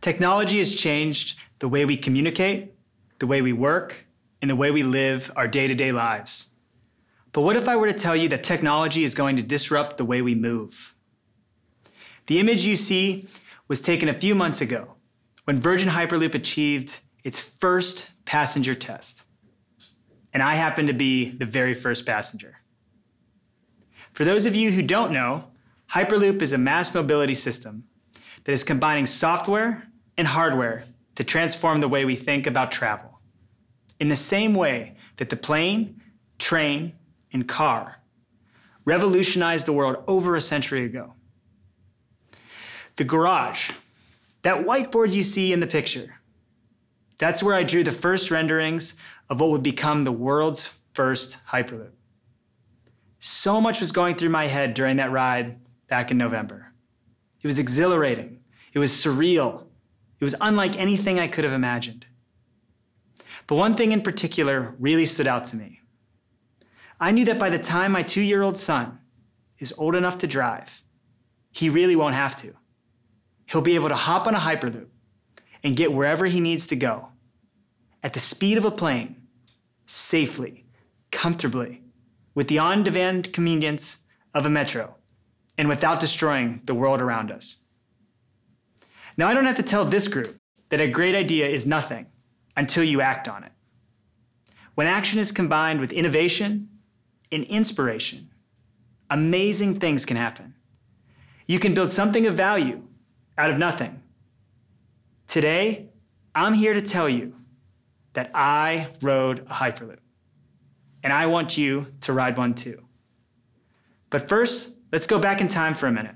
Technology has changed the way we communicate, the way we work, and the way we live our day to day lives. But what if I were to tell you that technology is going to disrupt the way we move? The image you see was taken a few months ago when Virgin Hyperloop achieved its first passenger test. And I happen to be the very first passenger. For those of you who don't know, Hyperloop is a mass mobility system that is combining software and hardware to transform the way we think about travel. In the same way that the plane, train, and car revolutionized the world over a century ago. The garage, that whiteboard you see in the picture, that's where I drew the first renderings of what would become the world's first Hyperloop. So much was going through my head during that ride back in November. It was exhilarating. It was surreal. It was unlike anything I could have imagined. But one thing in particular really stood out to me. I knew that by the time my two year old son is old enough to drive, he really won't have to. He'll be able to hop on a Hyperloop and get wherever he needs to go at the speed of a plane, safely, comfortably, with the on demand convenience of a metro, and without destroying the world around us. Now, I don't have to tell this group that a great idea is nothing until you act on it. When action is combined with innovation and inspiration, amazing things can happen. You can build something of value out of nothing. Today, I'm here to tell you that I rode a Hyperloop, and I want you to ride one too. But first, let's go back in time for a minute.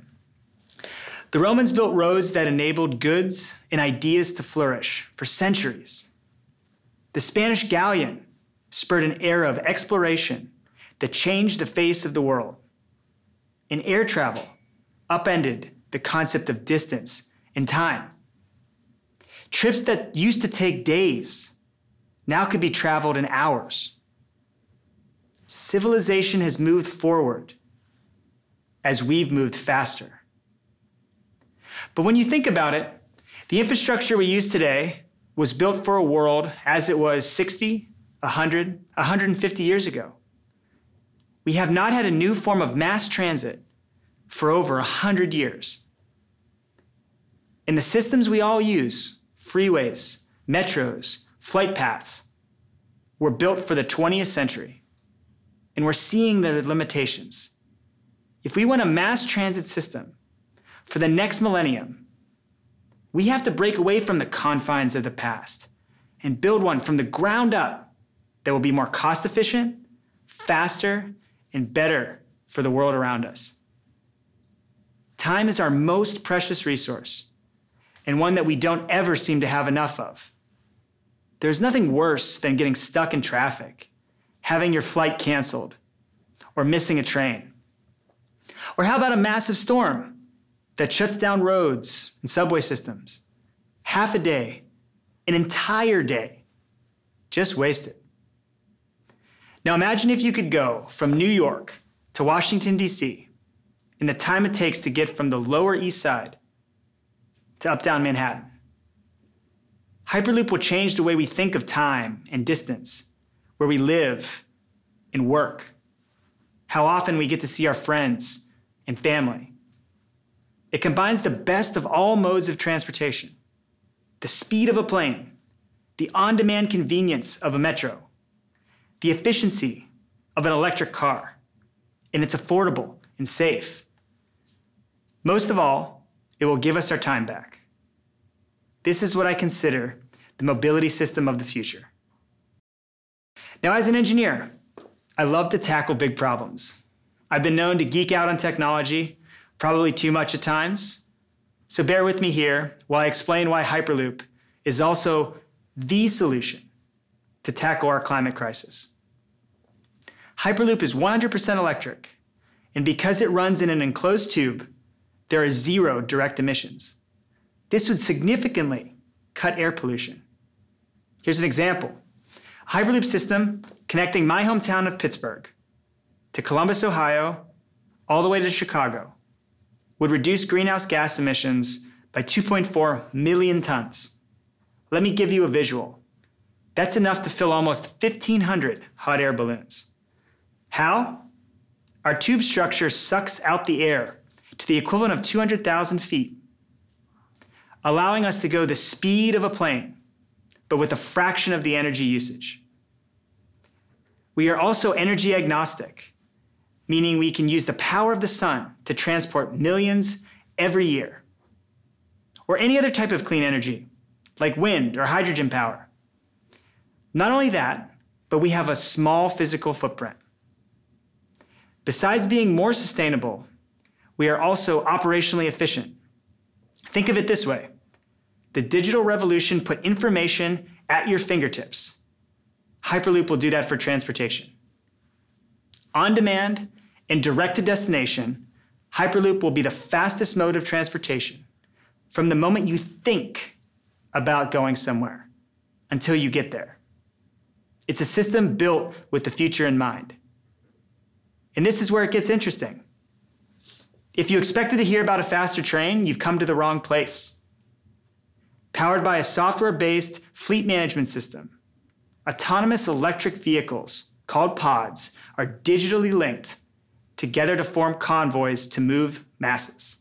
The Romans built roads that enabled goods and ideas to flourish for centuries. The Spanish galleon spurred an era of exploration that changed the face of the world. And air travel upended the concept of distance and time. Trips that used to take days now could be traveled in hours. Civilization has moved forward as we've moved faster. But when you think about it, the infrastructure we use today was built for a world as it was 60, 100, 150 years ago. We have not had a new form of mass transit for over 100 years. And the systems we all use, freeways, metros, flight paths, were built for the 20th century. And we're seeing the limitations. If we want a mass transit system for the next millennium, we have to break away from the confines of the past and build one from the ground up that will be more cost efficient, faster, and better for the world around us. Time is our most precious resource and one that we don't ever seem to have enough of. There's nothing worse than getting stuck in traffic, having your flight canceled, or missing a train. Or how about a massive storm that shuts down roads and subway systems? Half a day, an entire day, just wasted. Now imagine if you could go from New York to Washington, D.C. in the time it takes to get from the Lower East Side to uptown Manhattan. Hyperloop will change the way we think of time and distance, where we live and work, how often we get to see our friends and family. It combines the best of all modes of transportation the speed of a plane, the on demand convenience of a metro, the efficiency of an electric car, and it's affordable and safe. Most of all, it will give us our time back. This is what I consider the mobility system of the future. Now, as an engineer, I love to tackle big problems. I've been known to geek out on technology, probably too much at times. So bear with me here while I explain why Hyperloop is also the solution to tackle our climate crisis. Hyperloop is 100% electric, and because it runs in an enclosed tube, there are zero direct emissions. This would significantly cut air pollution. Here's an example. A Hyperloop system connecting my hometown of Pittsburgh to Columbus, Ohio, all the way to Chicago would reduce greenhouse gas emissions by 2.4 million tons. Let me give you a visual. That's enough to fill almost 1,500 hot air balloons. How? Our tube structure sucks out the air to the equivalent of 200,000 feet, allowing us to go the speed of a plane, but with a fraction of the energy usage. We are also energy agnostic, meaning we can use the power of the sun to transport millions every year. Or any other type of clean energy, like wind or hydrogen power. Not only that, but we have a small physical footprint. Besides being more sustainable, we are also operationally efficient. Think of it this way the digital revolution put information at your fingertips. Hyperloop will do that for transportation. On demand and direct to destination, Hyperloop will be the fastest mode of transportation from the moment you think about going somewhere until you get there. It's a system built with the future in mind. And this is where it gets interesting. If you expected to hear about a faster train, you've come to the wrong place. Powered by a software based fleet management system, autonomous electric vehicles, called pods, are digitally linked together to form convoys to move masses.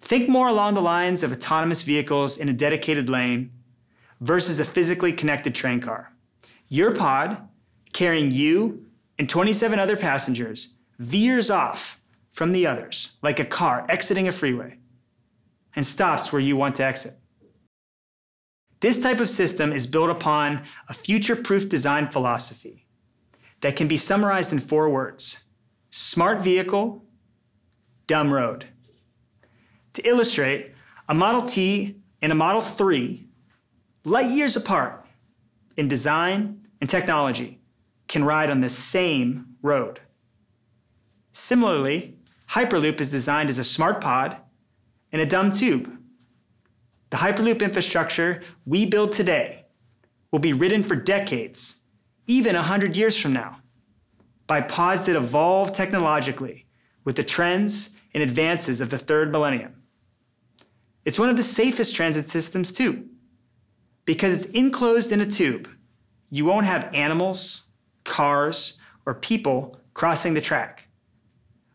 Think more along the lines of autonomous vehicles in a dedicated lane versus a physically connected train car. Your pod, carrying you and 27 other passengers, veers off from the others like a car exiting a freeway and stops where you want to exit. This type of system is built upon a future proof design philosophy that can be summarized in four words smart vehicle, dumb road. To illustrate, a Model T and a Model 3, light years apart in design and technology, can ride on the same road. Similarly, Hyperloop is designed as a smart pod and a dumb tube the Hyperloop infrastructure we build today will be ridden for decades, even 100 years from now, by pods that evolve technologically with the trends and advances of the third millennium. It's one of the safest transit systems, too, because it's enclosed in a tube. You won't have animals, cars, or people crossing the track.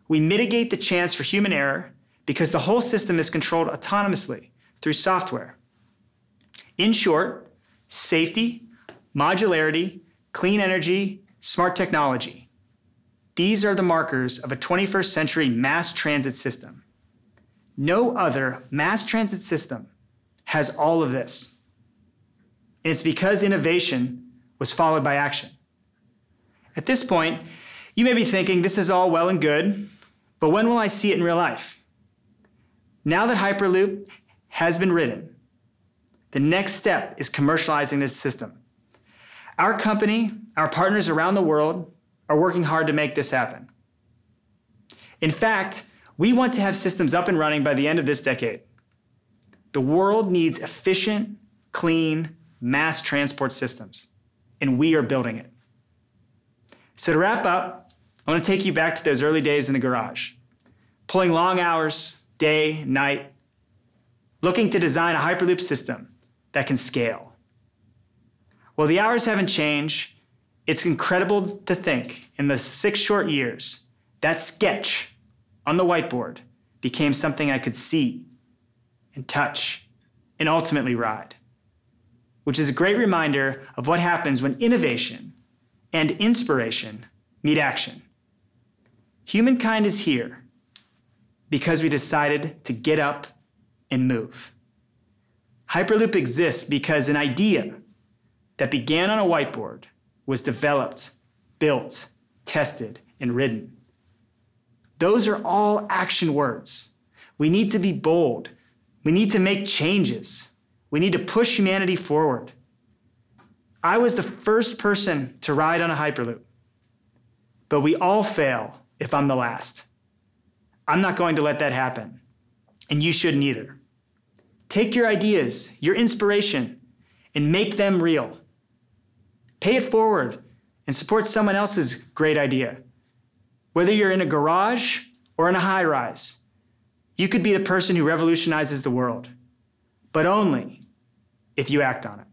We mitigate the chance for human error because the whole system is controlled autonomously through software. In short, safety, modularity, clean energy, smart technology. These are the markers of a 21st century mass transit system. No other mass transit system has all of this. And it's because innovation was followed by action. At this point, you may be thinking this is all well and good, but when will I see it in real life? Now that Hyperloop has been written. The next step is commercializing this system. Our company, our partners around the world, are working hard to make this happen. In fact, we want to have systems up and running by the end of this decade. The world needs efficient, clean, mass transport systems, and we are building it. So, to wrap up, I want to take you back to those early days in the garage, pulling long hours, day, night, looking to design a Hyperloop system that can scale. Well, the hours haven't changed, it's incredible to think in the six short years, that sketch on the whiteboard became something I could see and touch and ultimately ride, which is a great reminder of what happens when innovation and inspiration meet action. Humankind is here because we decided to get up and move. Hyperloop exists because an idea that began on a whiteboard was developed, built, tested, and ridden. Those are all action words. We need to be bold. We need to make changes. We need to push humanity forward. I was the first person to ride on a Hyperloop, but we all fail if I'm the last. I'm not going to let that happen and you shouldn't either. Take your ideas, your inspiration, and make them real. Pay it forward and support someone else's great idea. Whether you're in a garage or in a high rise, You could be the person who revolutionizes the world, but only if you act on it.